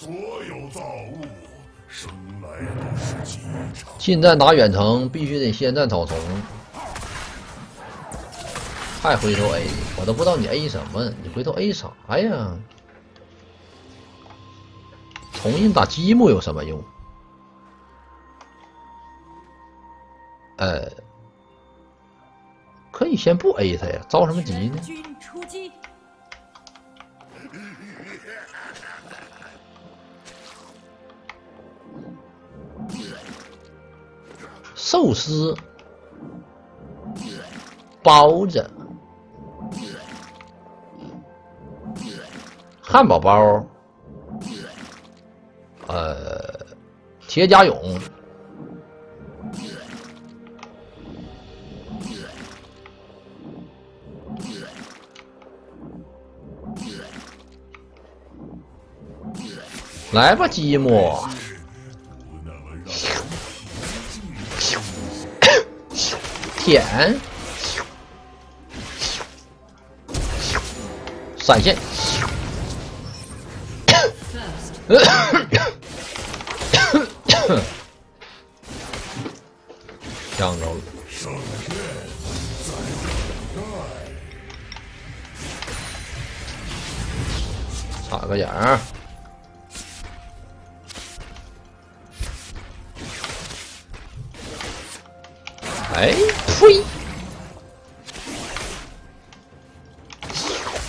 所有造物生来都是机场。近战打远程必须得先战草丛，还回头 A，我都不知道你 A 什么，你回头 A 啥呀？重新打积木有什么用？呃，可以先不 A 他呀，着什么急呢？寿司、包子、汉堡包，呃，铁甲勇。来吧，积木。舔，闪现，抢着了，插个眼儿。哎，呸！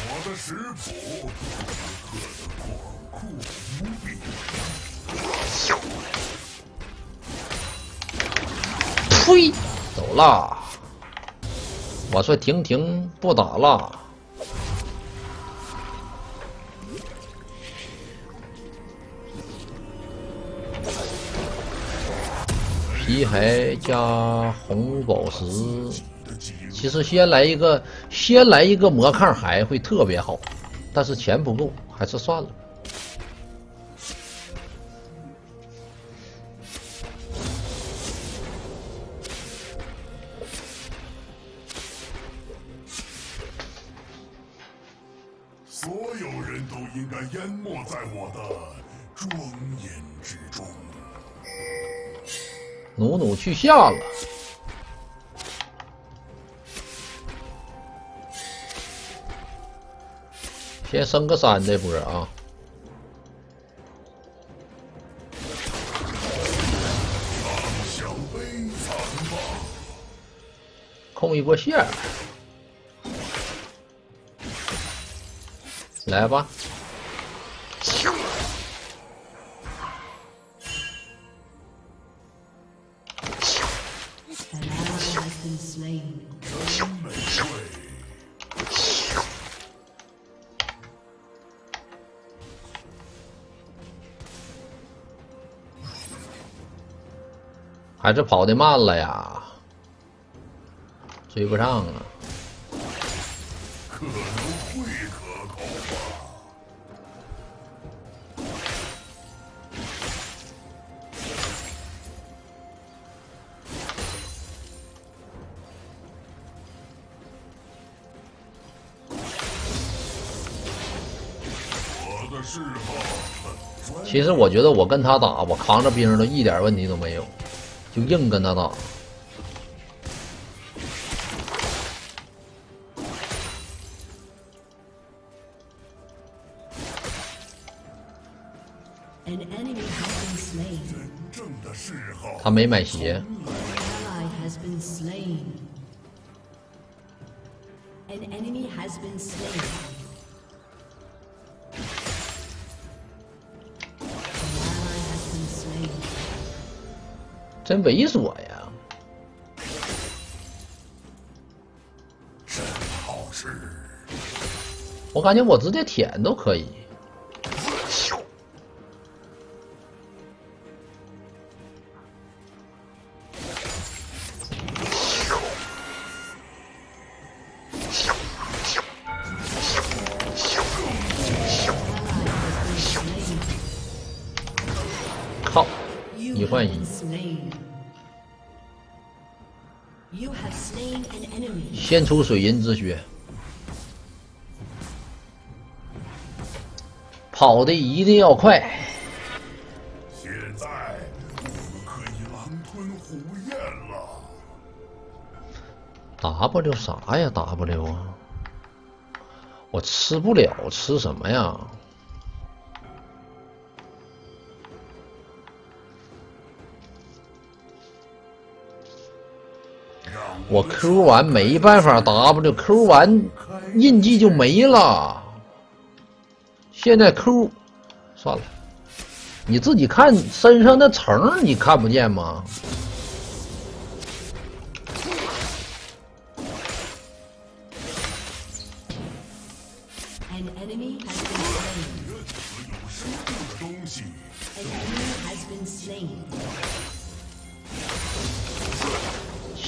我的食谱。呸！走啦！我说停停，不打了。皮海加红宝石，其实先来一个，先来一个魔抗海会特别好，但是钱不够，还是算了。所有人都应该淹没在我的庄严之中。努努去下了，先升个三这波啊！控一波线，来吧！还是跑的慢了呀，追不上啊！可能会可口吧。我的嗜好很专其实我觉得我跟他打，我扛着兵都一点问题都没有，就硬跟他打。An enemy has been slain. 真正的嗜好。他没买鞋，has been slain. An enemy has been slain. 真猥琐呀！真好吃。我感觉我直接舔都可以。一换一，先出水银之靴，跑的一定要快。现在我们可以狼吞虎咽了。W 啥呀？W 啊，我吃不了，吃什么呀？我 Q 完没办法 W，Q 完印记就没了。现在 Q 算了，你自己看身上的层，你看不见吗？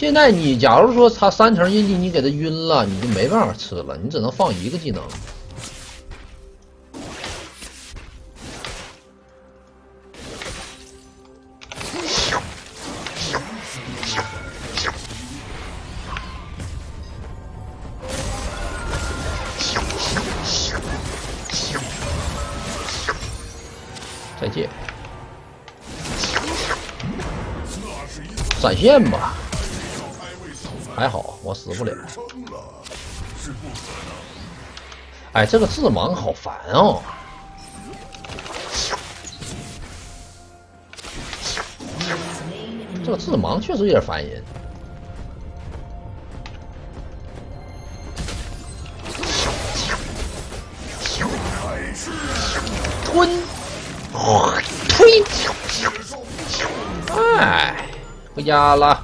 现在你假如说他三层印记你给他晕了，你就没办法吃了，你只能放一个技能。再见，闪现吧。还好我死不了。哎，这个致盲好烦哦。这个致盲确实有点烦人。吞，推，哎，回家了。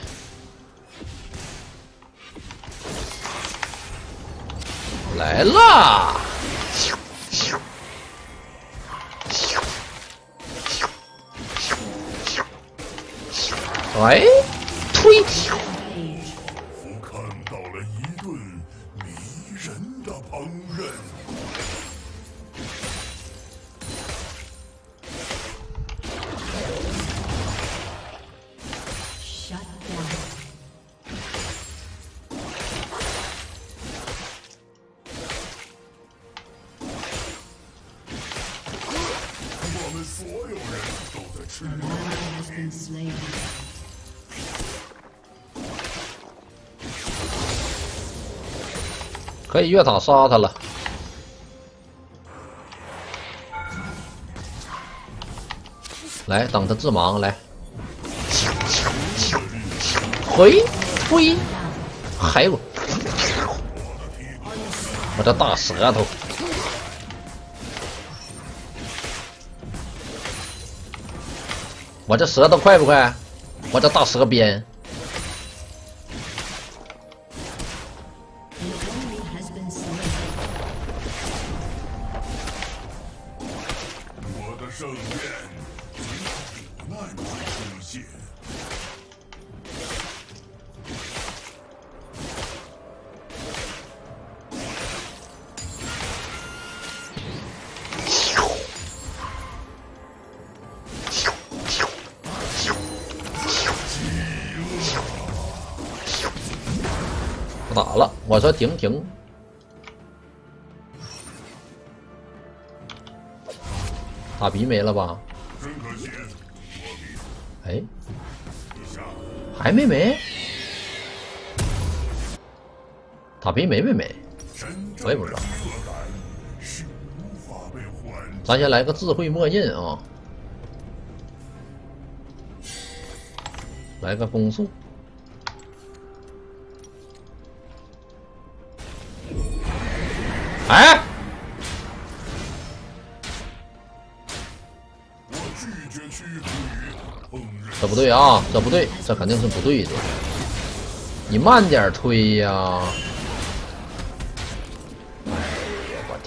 来啦！喂，推！Slain. 可以越塔杀他了。来，等他致盲来。回推，还有我这大舌头。我这舌头快不快？我这大舌边。我说停停。塔皮没了吧？真可惜，哎，还没没。塔皮没没没，我也不知道。咱先来个智慧墨印啊，来个攻速。这不对啊，这不对，这肯定是不对的。你慢点推呀！哎呀，我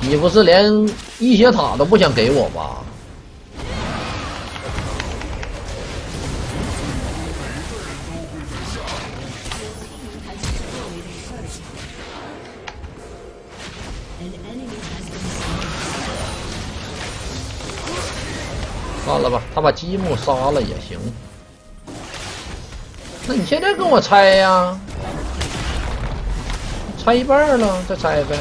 天！你不是连一血塔都不想给我吧？算了吧，他把积木杀了也行。那你现在跟我拆呀？拆一半了，再拆呗。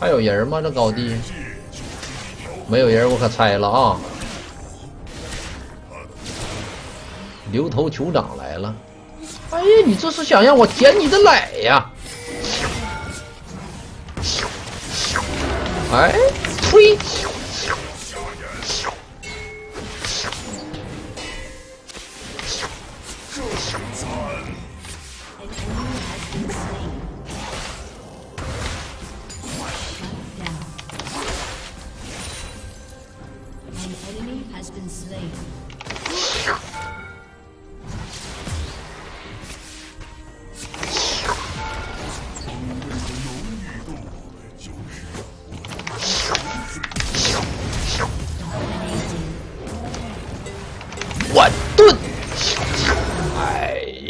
还有人吗？这高地没有人，我可拆了啊！牛头酋长来了！哎呀，你这是想让我舔你的奶呀？哎，吹！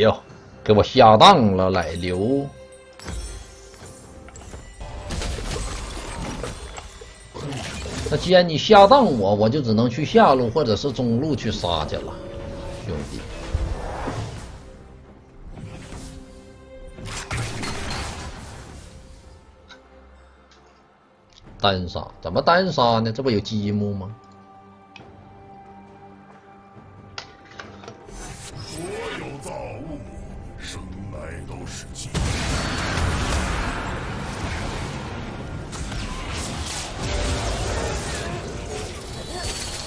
哟，给我下当了，奶牛！那既然你下当我，我就只能去下路或者是中路去杀去了，兄弟。单杀怎么单杀呢？这不有积木吗？来都是机。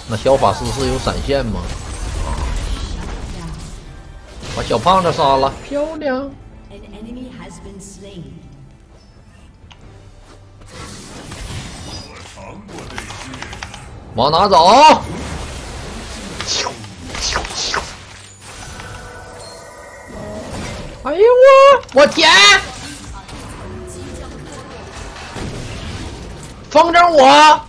那小法师是有闪现吗？把小胖子杀了，漂亮往哪走？哎呦我我天！风筝我！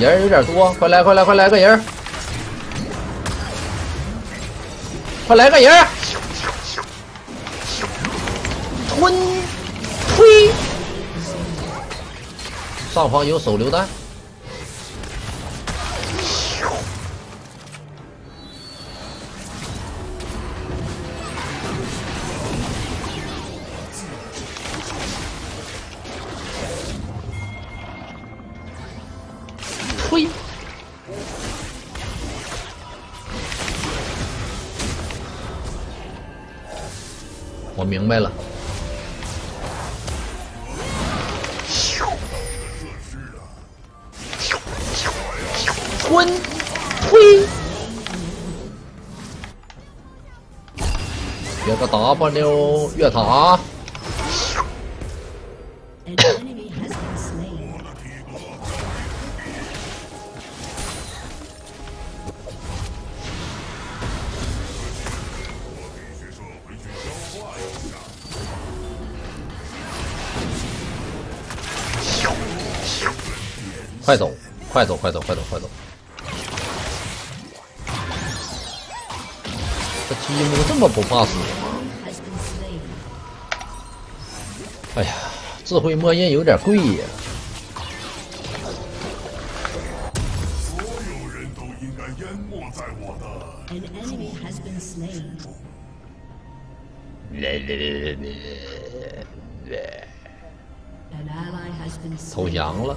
人有点多，快来快来快来个人儿！快来个人儿！吞推，上方有手榴弹。我明白了。吞，推，别个 W 越塔，快走，快走，快走，快走，快走！这积木这么不怕死吗？哎呀，智慧末印有点贵呀、来来来来来！投降了。